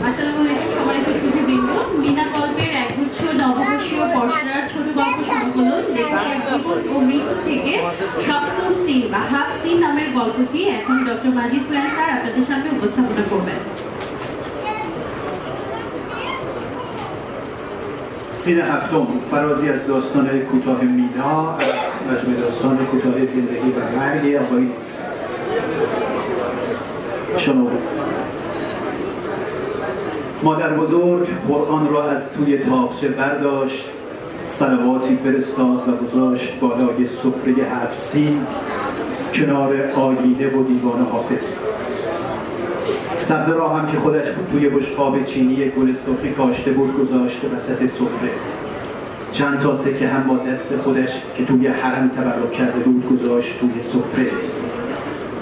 আসসালামু আলাইকুম সম্মানিত সুধীবৃন্দ মিনা গল্পের একগুচ্ছ নববর্ষীয় পর্ষার ছোট গল্প সংকলন লেখকের জীবন ও মৃত্যু থেকে সপ্তম সিন বা হাফ সিন নামের গল্পটি এখন ডক্টর মাজিদ ফুলান স্যার আপনাদের সামনে উপস্থাপনা করবেন سین هفتم فرازی از داستان کوتاه مینا از مجموع داستان کوتاه زندگی و مرگ آقای نیست شما مادر بزرگ قرآن را از توی تاقچه برداشت سلواتی فرستاد و گذاشت بالای سفره سین کنار آینه و دیوان حافظ. سبزه را هم که خودش توی بشقاب چینی گل سرخی کاشته بود گذاشته وسط سفره. چند تا سکه هم با دست خودش که توی حرم تبرک کرده بود گذاشت توی سفره.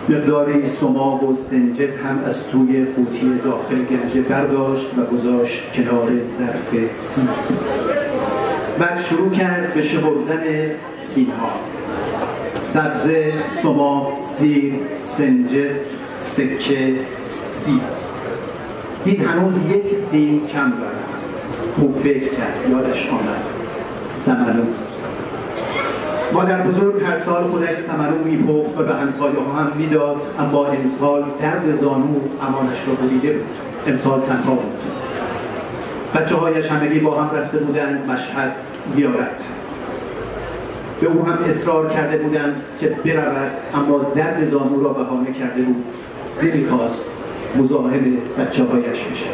مقداری سماق و سنجد هم از توی قوطی داخل گنجه برداشت و گذاشت کنار ظرف سیر بعد شروع کرد به شمردن سینها سبزه، سماق، سیر، سنجد، سکه، سیر دید هنوز یک سین کم دارد. خوب فکر کرد. یادش آمد. سمنو مادر بزرگ هر سال خودش سمنو میپخت و به همسایه ها هم می‌داد اما امسال درد زانو امانش را بریده بود. امسال تنها بود. بچه هایش همگی با هم رفته بودند مشهد زیارت. به او هم اصرار کرده بودند که برود اما درد زانو را بهانه کرده بود. نمی‌خواست مزاحم بچه هایش بشه.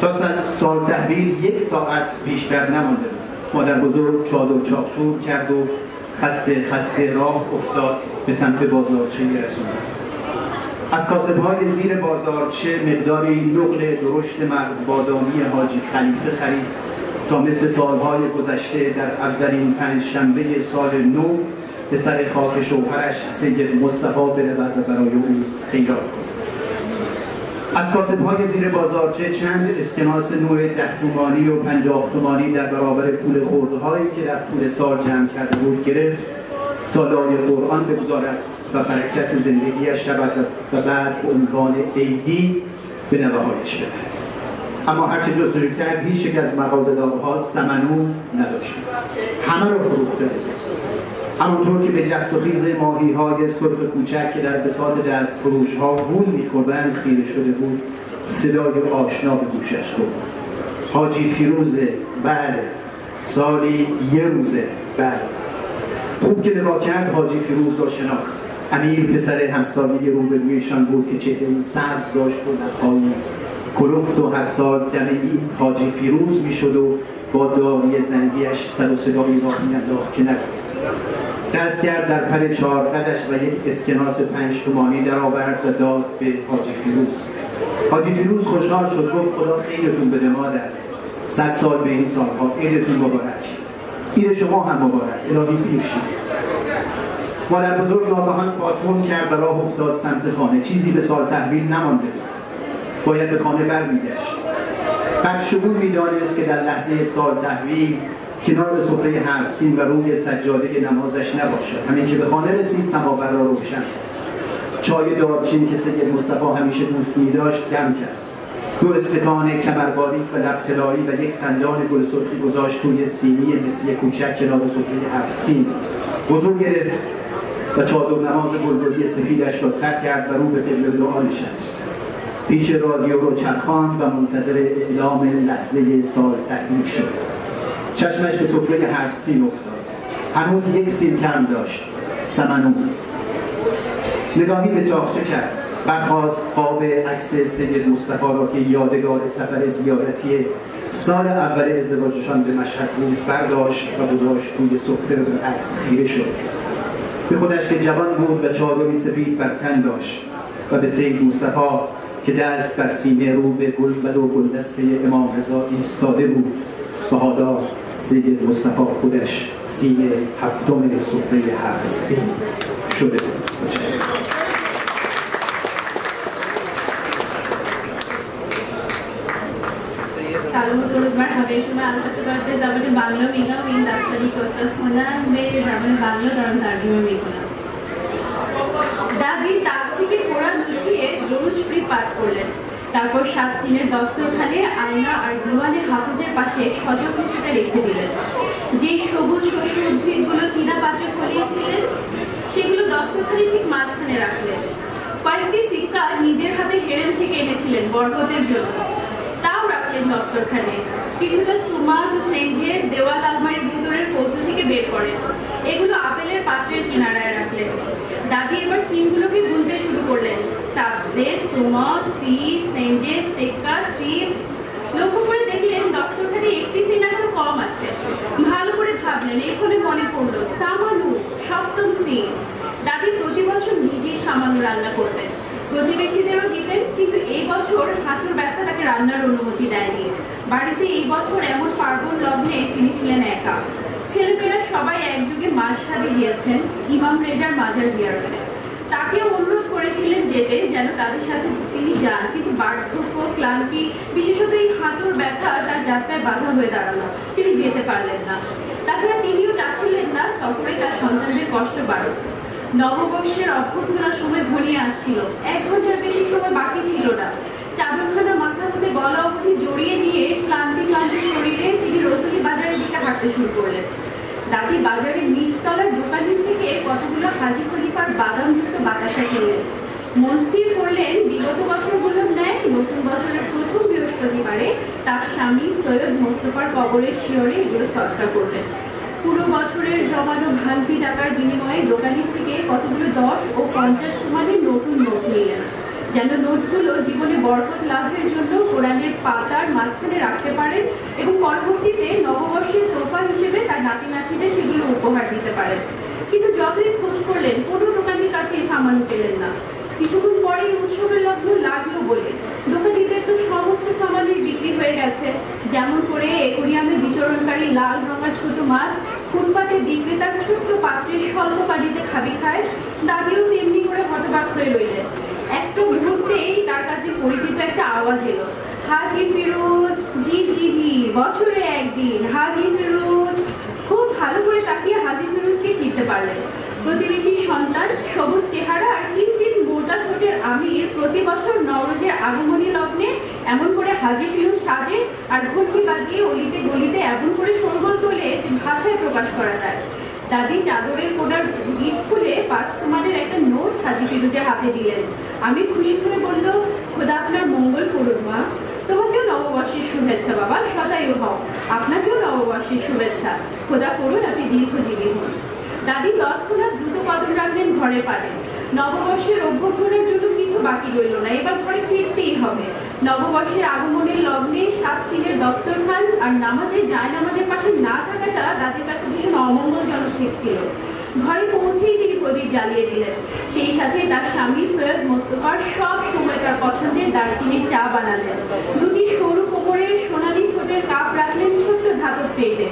تا سال تحویل یک ساعت بیشتر نمانده بود. مادر بزرگ چادر چاخشور کرد و خسته خسته راه افتاد به سمت بازارچه رسوند از کاسب های زیر بازارچه مقداری نقل درشت مغز بادامی حاجی خلیفه خرید تا مثل سالهای گذشته در اولین پنج شنبه سال نو به سر خاک شوهرش سید مصطفی برود و برای او خیرات از کاسب های زیر بازارچه چند اسکناس نوع ده تومانی و پنجاه تومانی در برابر پول خورده هایی که در طول سال جمع کرده بود گرفت تا لای قرآن بگذارد و برکت زندگیش شود و بعد به عنوان عیدی به نوهایش بدهد. اما هرچه جستجو کرد هیچ یک از مغازه‌دارها سمنو نداشت. همه را فروخته بود. همانطور که به جست و خیز ماهی های سرخ کوچک که در بساط جست فروش ها وول میخوردن خیره شده بود. صدای آشنا به گوشش بود حاجی فیروزه بله. سالی یه روزه بله خوب که نگاه کرد حاجی فیروز را شناخت. امیر پسر همسایه روبرویشان بود که چهره سبز داشت و لبهایی کلفت و هر سال دم این حاجی فیروز می‌شد و با داری زنگیش سر و صدایی را میانداخت که نکن دست کرد در پر چهارقدش و یک اسکناس پنج تومانی در آورد و داد به حاجی فیروز. حاجی فیروز خوشحال شد گفت خدا خیرتون بده مادر. صد سال به این سالها عیدتون مبارک. عید شما هم مبارک. الهی پیر شید. مادر بزرگ ناگهان پاتون کرد و راه افتاد سمت خانه. چیزی به سال تحویل نمانده بود. باید به خانه برمیگشت. بعد شگون می‌دانست که در لحظه سال تحویل کنار سفره هفسین و روی سجاده نمازش نباشد. همین که به خانه رسید سماور را روشن چای دارچین که سید مصطفی همیشه دوست می داشت دم کرد. دو استکان کمرباریک و لبتلایی و یک قندان گل سرخی گذاشت توی سینی مثل کوچک کنار سفره هفسین بزرگ گرفت و چادر نماز بلبلی سفیدش را سر کرد و رو به قبل دعا نشست. پیچ رادیو رو چرخاند و منتظر اعلام لحظه سال تحویل شد. چشمش به سفره هفت سین افتاد. هنوز یک سین کم داشت. سمنو نگاهی به تاخچه کرد. برخواست قاب عکس سید مصطفی را که یادگار سفر زیارتی سال اول ازدواجشان به مشهد بود برداشت و گذاشت توی سفره به عکس خیره شد. به خودش که جوان بود و چادری سفید بر تن داشت و به سید مصطفی که دست بر سینه رو به گل و گلدسته امام رضا ایستاده بود. و حالا سید مصطفی خودش سینه هفتم سفره هفت سین شده بود سلام و درود بر همه شما البته باید به زبان بغلا میگم و این دستاری که استاد خوندن به زبان بغلا دارم ترجمه میکنم দাদি তাক থেকে পোড়া লুচিয়ে দরুদ শরীফ পাঠ করলেন তারপর সাত সিনের দস্তরখানে আয়না আর দিওয়ানে হাফুজের পাশে সযত্নে সেটা রেখে দিলেন। যে সবুজ শস্য উদ্ভিদগুলো চীনা পাত্রে ফলিয়েছিলেন, সেগুলো দস্তরখানে ঠিক মাঝখানে রাখলেন। কয়েকটি সিক্কা নিজের হাতে হেরেন থেকে এনেছিলেন বরকতের জন্য। তাও রাখলেন দস্তরখানে কিছুটা সুমাদ ও সেঞ্জে দেওয়াল আলমারির ভিতরের কৌটো থেকে বের করেন এগুলো আপেলের পাত্রের কিনারায় রাখলেন দাদি এবার সিমগুলোকে গুনতে শুরু করলেন সাবজে সুমদ সি সেঞ্জে সেক্কা সি লক্ষ্য করে দেখলেন দস্তরখানে একটি সিন এখন কম আছে ভালো করে ভাবলেন এখানে মনে পড়ল সামানু সিন দাদি প্রতি বছর নিজেই সামান্য রান্না করতেন। প্রতিবেশীদেরও দিতেন, কিন্তু এই বছর হাঁটুর ব্যথা তাকে রান্নার অনুমতি দেয়নি। বাড়িতে এই বছর এমন পার্বণ লগ্নে তিনি ছিলেন একা। ছেলেমেয়েরা সবাই একযোগে মাস হাতে গিয়েছেন ইমাম রেজার মাজার জিয়ারতে তাকে অনুরোধ করেছিলেন যেতে যেন তাদের সাথে তিনি যান। কিন্তু বার্ধক্য, ক্লান্তি, বিশেষত এই হাঁটুর ব্যথা তার যাত্রায় বাধা হয়ে দাঁড়াল। তিনি যেতে পারলেন না। তাছাড়া তিনিও চাচ্ছিলেন না, সফরে তার সন্তানদের কষ্ট বাড়ুক নববর্ষের অভ্যর্থনার সময় ঘনিয়ে আসছিল। এক ঘণ্টার বেশি সময় বাকি ছিল না। চাদরখানা মাথার মধ্যে গলা অবধি জড়িয়ে দিয়ে ক্লান্তি ক্লান্তি শরীরে তিনি রসুলি বাজারের দিকে হাঁটতে শুরু করলেন। দাদি বাজারের নিচতলার দোকানের থেকে কতগুলো হাজি খলিফার বাদাম যুক্ত বাতাসা কিনলেন মন স্থির করলেন, বিগত বছরগুলোর ন্যায় নতুন বছরের প্রথম বৃহস্পতিবারে তার স্বামী সৈয়দ মোস্তফার কবরের শিয়রে এগুলো সৎকার করলেন। পুরো বছরের জমানো ভান্তি টাকার বিনিময়ে দোকানের থেকে কতগুলো দশ ও পঞ্চাশ সমানের নতুন নোট নিলেন। যেন নোটগুলো জীবনে বরকত লাভের জন্য কোরআনের পাতার মাঝখানে রাখতে পারেন এবং পরবর্তীতে নববর্ষের তোফা হিসেবে তার নাতি নাতিদের সেগুলো উপহার দিতে পারেন। কিন্তু যতই খোঁজ করলেন, কোনো দোকানের এই সামান্য পেলেন না। কিছুক্ষণ পরেই উৎসবের লগ্ন লাগল বলে। দোকানিদের তো সমস্ত সামানই বিক্রি হয়ে গেছে। যেমন করে একুরিয়ামে বিচরণকারী লাল রঙা ছোট মাছ, ফুটপাতে বিক্রেতার ছোট্ট পাত্রের স্বল্প পানিতে খাবি খায় দাদিও তেমনি করে হতবাক হয়ে রইলেন একটা মুহূর্তেই তার কাছে পরিচিত একটা আওয়াজ এলো। হাজি ফিরোজ, জি জি জি, বছরে একদিন, হাজি ফিরোজ। ভালো করে তাকিয়ে হাজি ফিরোজকে চিনতে পারলেন। প্রতিবেশীর সন্তান, সবুজ চেহারা আর কিঞ্চিত মোটা ছোটের আমির প্রতি বছর নরজে আগমনী লগ্নে এমন করে হাজি ফিরোজ সাজে আর ঘন্টি বাজিয়ে অলিতে গলিতে এমন করে সরগোল তোলে ভাষায় প্রকাশ করা যায়। দাদি চাদরের কোডার গিট খুলে পাঁচ তোমাদের একটা নোট হাজি ফিরোজের হাতে দিলেন। আমি খুশি হয়ে বলল, খোদা আপনার মঙ্গল করুন মা। তোমাকেও নববর্ষের শুভেচ্ছা, বাবা। সদায়ু হও। আপনাকেও নববর্ষের শুভেচ্ছা। খোদা করুন আপনি দীর্ঘজীবী হন। দাদি তৎক্ষণাৎ দ্রুত কদম রাখলেন ঘরে পারে নববর্ষের অভ্যর্থনের জন্য কিছু বাকি রইল না। এবার ঘরে ফিরতেই হবে। নববর্ষের আগমনের লগ্নে, সাত সিনের দস্তরখান আর নামাজের যায় নামাজের পাশে না থাকাটা দাদির কাছে ভীষণ অমঙ্গলজনক ঠেকছিল ঘরে পৌঁছেই তিনি প্রদীপ জ্বালিয়ে দিলেন। সেই সাথে তার স্বামী সৈয়দ মোস্তফার সব সময় তার পছন্দের দারচিনির চা বানালেন। দুটি সরু কোমরের সোনালি ঠোঁটের কাপ রাখলেন, ছোট্ট ধাতব প্লেটে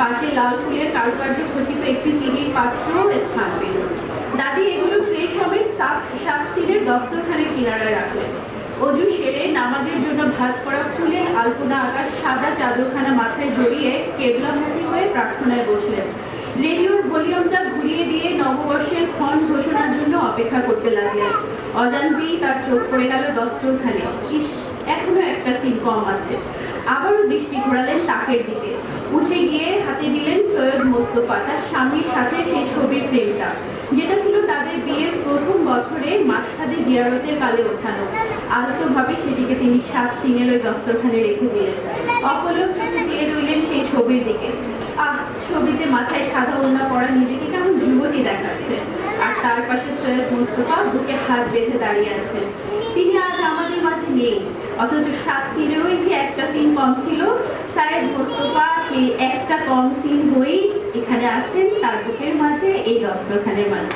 পাশে লাল ফুলের কারুকার্য খচিত একটি চিনির পাত্র স্থান পেল। দাদি, এগুলো ট্রে সমেত সাত সাত সিলের দস্তরখানের কিনারায় রাখলেন। অজু সেরে নামাজের জন্য ভাজ করা ফুলে আলপনা আকাশ সাদা চাদরখানা মাথায় জড়িয়ে কেবলামুখী হয়ে প্রার্থনায় বসলেন। রেডিওর ভলিউমটা ঘুরিয়ে দিয়ে নববর্ষের ক্ষণ ঘোষণার জন্য অপেক্ষা করতে লাগলেন। অজান্তেই তার চোখ পড়ে গেল দস্তরখানে ইস, এখনও একটা সিন কম আছে। আবারও দৃষ্টি ঘোরালেন তাকের দিকে। উঠে গিয়ে হাতে দিলেন সৈয়দ মোস্তফা, তার স্বামীর সাথে সেই ছবির প্রেমটা যেটা ছিল তাদের বিয়ের প্রথম বছরে মাসখাদে জিয়ারতের কালে ওঠানো। আলতোভাবে সেটিকে তিনি সাত সিংয়ের ওই দস্তরখানে রেখে দিলেন। অপলক চোখে চেয়ে রইলেন সেই ছবির দিকে ছবিতে মাথায় সাদা ওনা পরা নিজেকে কেমন যুবতী দেখাচ্ছে। আর তার পাশে সৈয়দ মুস্তফা বুকে হাত বেঁধে দাঁড়িয়ে আছেন। তিনি আজ আমাদের মাঝে নেই। অথচ সাত সিনের ওই যে একটা সিন কম ছিল, সায়েদ মোস্তফা সেই একটা কম সিন হয়েই এখানে আছেন, তার বুকের মাঝে, এই দস্তরখানের মাঝে।